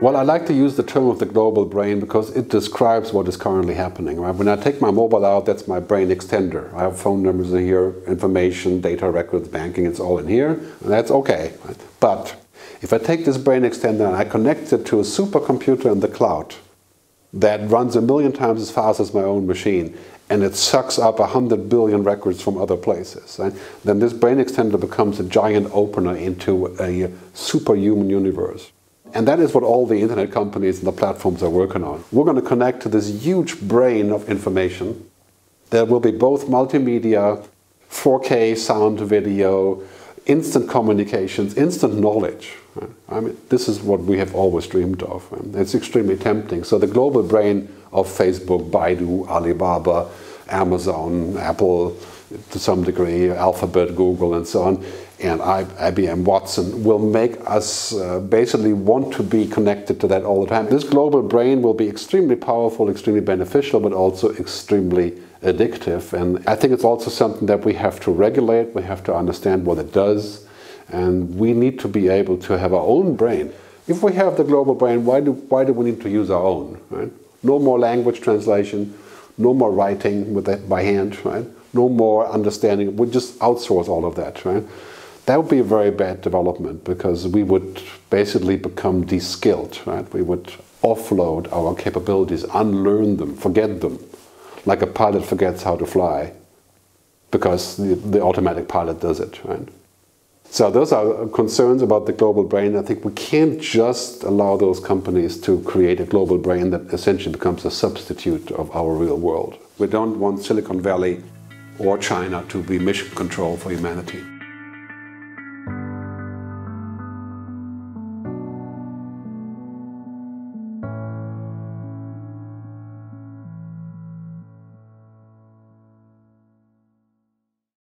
Well, I like to use the term of the global brain because it describes what is currently happening. Right? When I take my mobile out, that's my brain extender. I have phone numbers in here, information, data records, banking, it's all in here, and that's okay. Right? But if I take this brain extender and I connect it to a supercomputer in the cloud that runs a million times as fast as my own machine, and it sucks up 100 billion records from other places, right? then this brain extender becomes a giant opener into a superhuman universe. And that is what all the internet companies and the platforms are working on. We're going to connect to this huge brain of information. There will be both multimedia, 4K sound, video, instant communications, instant knowledge. I mean, this is what we have always dreamed of. It's extremely tempting. So the global brain of Facebook, Baidu, Alibaba, Amazon, Apple, to some degree, Alphabet, Google, and so on, and IBM Watson will make us uh, basically want to be connected to that all the time. This global brain will be extremely powerful, extremely beneficial, but also extremely addictive. And I think it's also something that we have to regulate, we have to understand what it does, and we need to be able to have our own brain. If we have the global brain, why do, why do we need to use our own? Right? No more language translation, no more writing with that by hand, right? No more understanding. We just outsource all of that, right? That would be a very bad development because we would basically become de-skilled, right? We would offload our capabilities, unlearn them, forget them, like a pilot forgets how to fly because the, the automatic pilot does it, right? So those are concerns about the global brain. I think we can't just allow those companies to create a global brain that essentially becomes a substitute of our real world. We don't want Silicon Valley or China to be mission control for humanity.